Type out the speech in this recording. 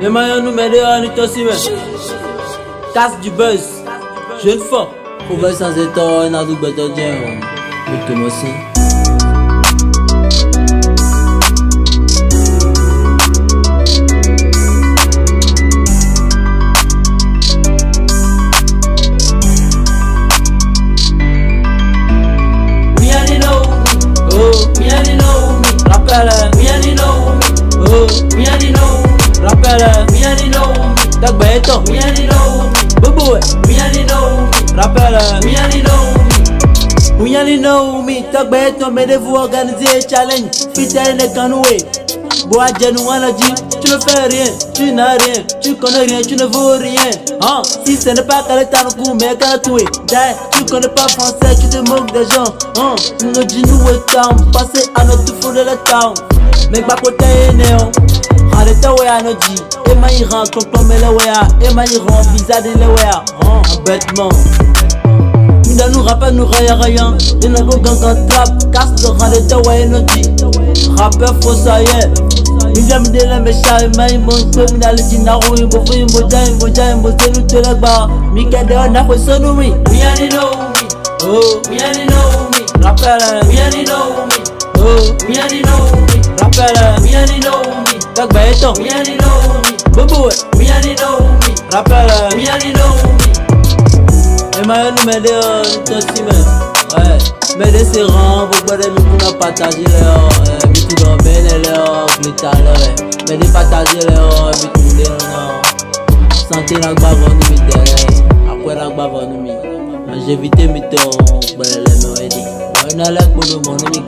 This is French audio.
Emmanuel Medea Nitosime. Casse du buzz. Jeune fort. Proverbe sans état, n'a d'où bête de Dieu. Mais tout eto, and you know me. bobo, Me and you know me. and we eto, organiser challenge, fit the canoe. Bois on tu ne fais rien, tu n'as rien, tu connais rien, tu ne vaux rien. Hein? Si ce n'est pas à coup, mais est. Tu connais pas français, tu te moques des gens. Hein? Nous dit nous town, passer à notre fou de la town. Mais. Rale ta wea no dit, et ma y rend comme le wea, et ma y rend visa de le wea. Hein? Bêtement. Minda nous rappelle nous raya raya Ina go ganga trap Casse le rale ta wa eno di Rappeur faux ça yeah Minda mide la me sha Ma imbo nto minda le jina ro imbo fu imbo ja imbo ja imbo selu tele gba Mika de ona kwe sonu mi Me and you know me. Oh Me and you know me. Rappelle Me and you know me. Oh Me and you know me. Tagba eto Me and you know me. Me and you know me. Know me. Emmanuel nous met dehors, nous t'en si même. Ouais, mais des serrants, pour boire des nous pour partager leur. Mais tout dans belle leur, plus tard leur. Mais des partager leur, mais tout les non. Santé la nous derrière. Après la nous mit. J'ai évité mi ton, pour les noyer. Ouais, n'a l'air pour le monde, j'ai